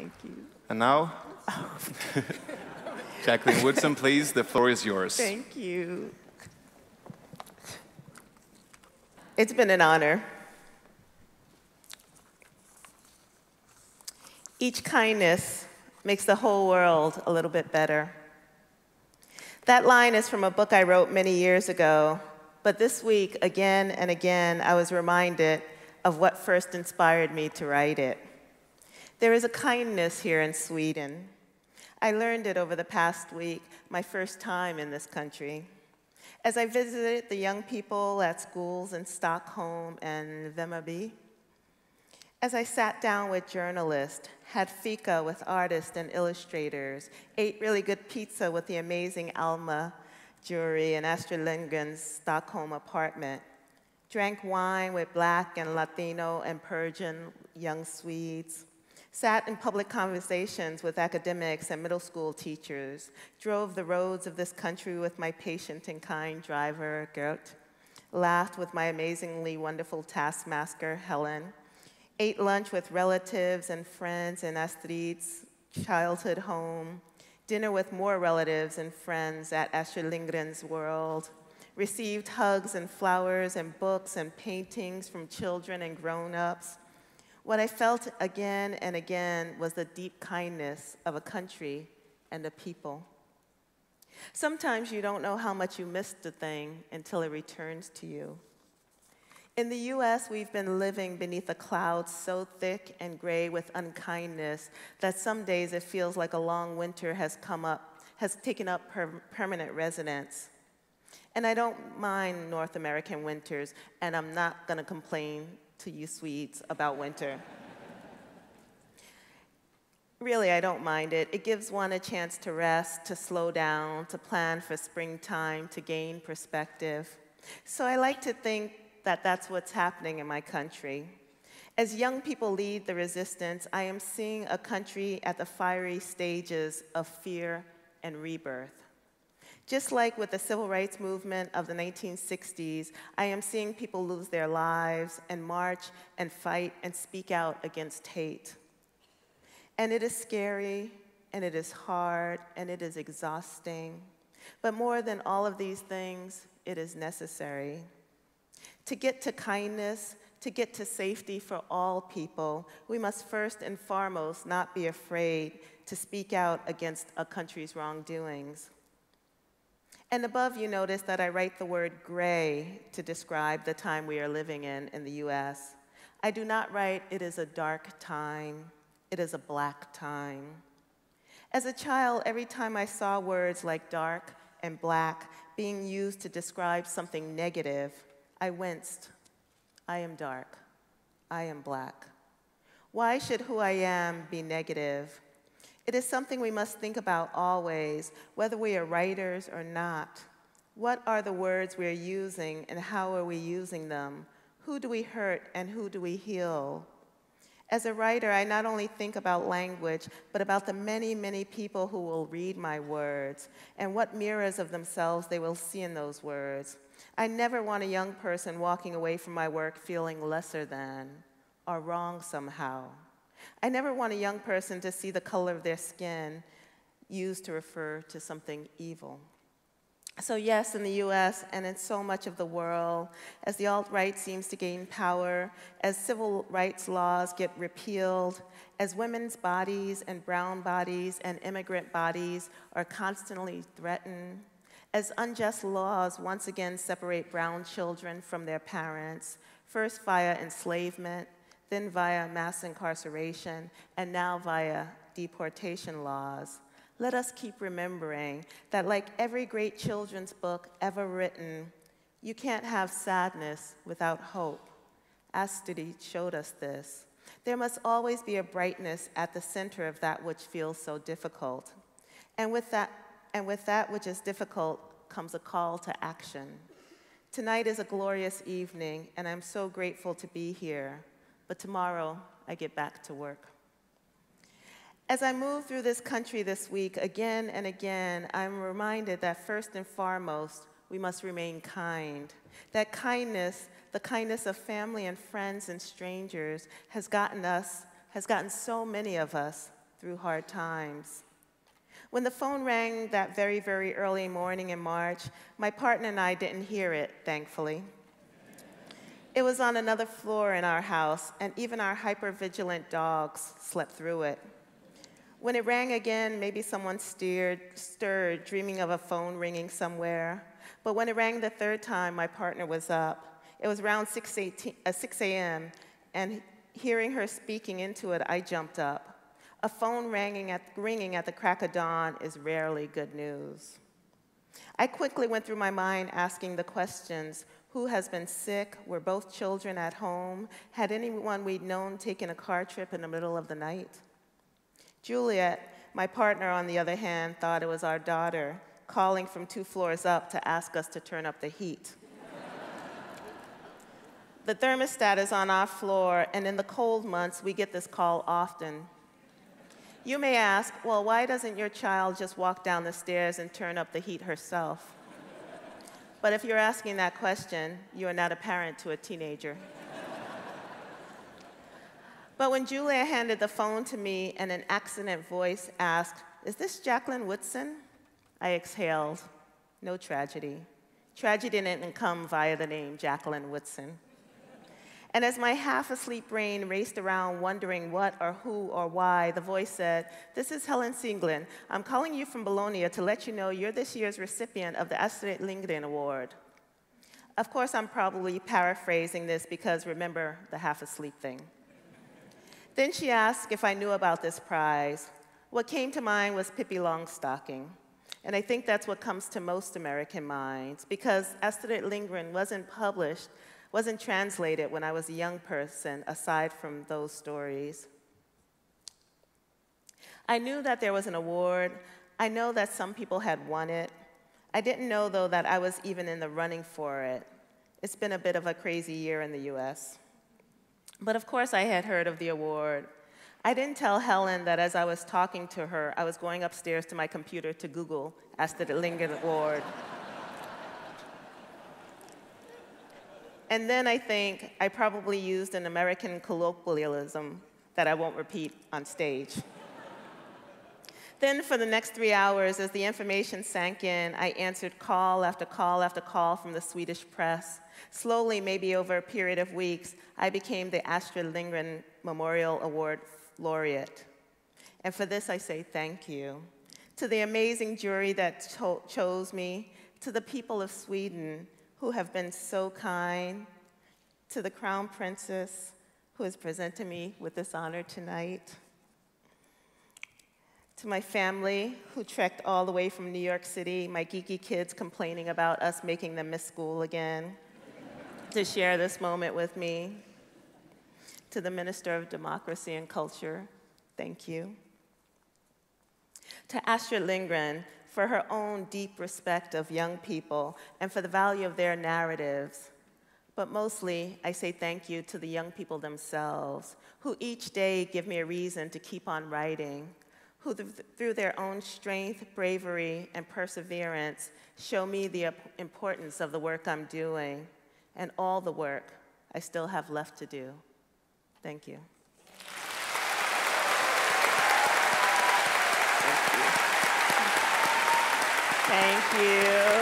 Thank you. And now, Jacqueline Woodson, please, the floor is yours. Thank you. It's been an honor. Each kindness makes the whole world a little bit better. That line is from a book I wrote many years ago, but this week, again and again, I was reminded of what first inspired me to write it. There is a kindness here in Sweden. I learned it over the past week, my first time in this country. As I visited the young people at schools in Stockholm and Vimmerby, as I sat down with journalists, had fika with artists and illustrators, ate really good pizza with the amazing Alma Jury in Astrid Lindgren's Stockholm apartment, drank wine with Black and Latino and Persian young Swedes, sat in public conversations with academics and middle school teachers, drove the roads of this country with my patient and kind driver, Gert, laughed with my amazingly wonderful taskmaster, Helen, ate lunch with relatives and friends in Astrid's childhood home, dinner with more relatives and friends at Astrid Lindgren's World, received hugs and flowers and books and paintings from children and grown-ups. What I felt again and again was the deep kindness of a country and a people. Sometimes you don't know how much you missed a thing until it returns to you. In the US, we've been living beneath a cloud so thick and gray with unkindness that some days it feels like a long winter has come up, has taken up per permanent residence. And I don't mind North American winters, and I'm not gonna complain to you Swedes about winter. really, I don't mind it. It gives one a chance to rest, to slow down, to plan for springtime, to gain perspective. So I like to think that that's what's happening in my country. As young people lead the resistance, I am seeing a country at the fiery stages of fear and rebirth. Just like with the civil rights movement of the 1960s, I am seeing people lose their lives and march and fight and speak out against hate. And it is scary, and it is hard, and it is exhausting. But more than all of these things, it is necessary. To get to kindness, to get to safety for all people, we must first and foremost not be afraid to speak out against a country's wrongdoings. And above, you notice that I write the word gray to describe the time we are living in in the US. I do not write, it is a dark time, it is a black time. As a child, every time I saw words like dark and black being used to describe something negative, I winced. I am dark. I am black. Why should who I am be negative? It is something we must think about always, whether we are writers or not. What are the words we are using and how are we using them? Who do we hurt and who do we heal? As a writer, I not only think about language, but about the many, many people who will read my words and what mirrors of themselves they will see in those words. I never want a young person walking away from my work feeling lesser than or wrong somehow. I never want a young person to see the color of their skin used to refer to something evil. So yes, in the US and in so much of the world, as the alt-right seems to gain power, as civil rights laws get repealed, as women's bodies and brown bodies and immigrant bodies are constantly threatened, as unjust laws once again separate brown children from their parents, first via enslavement, then via mass incarceration, and now via deportation laws, let us keep remembering that like every great children's book ever written, you can't have sadness without hope. Astrid showed us this. There must always be a brightness at the center of that which feels so difficult. And with that, and with that which is difficult comes a call to action. Tonight is a glorious evening, and I'm so grateful to be here. But tomorrow, I get back to work. As I move through this country this week, again and again, I'm reminded that first and foremost, we must remain kind. That kindness, the kindness of family and friends and strangers, has gotten us, has gotten so many of us through hard times. When the phone rang that very, very early morning in March, my partner and I didn't hear it, thankfully. It was on another floor in our house, and even our hypervigilant dogs slept through it. When it rang again, maybe someone steered, stirred, dreaming of a phone ringing somewhere. But when it rang the third time, my partner was up. It was around 6, 18, uh, 6 a.m., and hearing her speaking into it, I jumped up. A phone ringing at, ringing at the crack of dawn is rarely good news. I quickly went through my mind asking the questions who has been sick? Were both children at home? Had anyone we'd known taken a car trip in the middle of the night? Juliet, my partner, on the other hand, thought it was our daughter calling from two floors up to ask us to turn up the heat. the thermostat is on our floor, and in the cold months, we get this call often. You may ask, well, why doesn't your child just walk down the stairs and turn up the heat herself? But if you're asking that question, you are not a parent to a teenager. but when Juliet handed the phone to me and an accident voice asked, Is this Jacqueline Woodson? I exhaled. No tragedy. Tragedy didn't come via the name Jacqueline Woodson. And as my half asleep brain raced around wondering what or who or why, the voice said, This is Helen Sigeland. I'm calling you from Bologna to let you know you're this year's recipient of the Astrid Lindgren Award. Of course, I'm probably paraphrasing this because remember the half asleep thing. then she asked if I knew about this prize. What came to mind was Pippi Longstocking. And I think that's what comes to most American minds because Astrid Lindgren wasn't published wasn't translated when I was a young person, aside from those stories. I knew that there was an award. I know that some people had won it. I didn't know, though, that I was even in the running for it. It's been a bit of a crazy year in the US. But of course, I had heard of the award. I didn't tell Helen that as I was talking to her, I was going upstairs to my computer to Google Astrid Lindgren Award. And then I think I probably used an American colloquialism that I won't repeat on stage. then, for the next three hours, as the information sank in, I answered call after call after call from the Swedish press. Slowly, maybe over a period of weeks, I became the Astrid Lindgren Memorial Award laureate. And for this, I say thank you. To the amazing jury that chose me, to the people of Sweden, who have been so kind, to the Crown Princess who has presented me with this honor tonight, to my family who trekked all the way from New York City, my geeky kids complaining about us making them miss school again, to share this moment with me, to the Minister of Democracy and Culture, thank you. To Astrid Lindgren, for her own deep respect of young people and for the value of their narratives. But mostly, I say thank you to the young people themselves, who each day give me a reason to keep on writing, who through their own strength, bravery, and perseverance show me the importance of the work I'm doing and all the work I still have left to do. Thank you. Thank you.